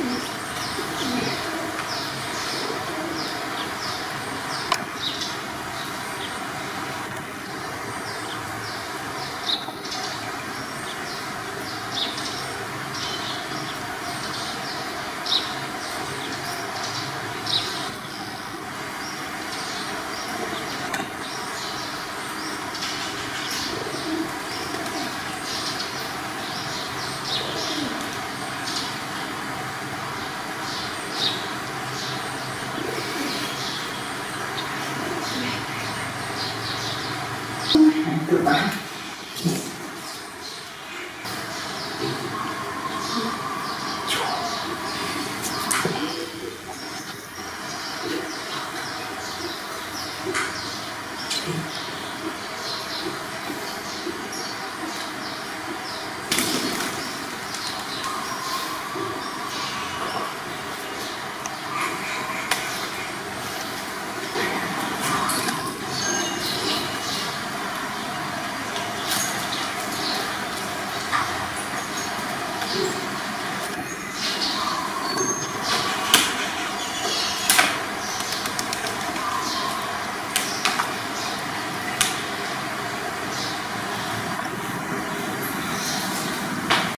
questions. Goodbye. Thank